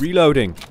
Reloading.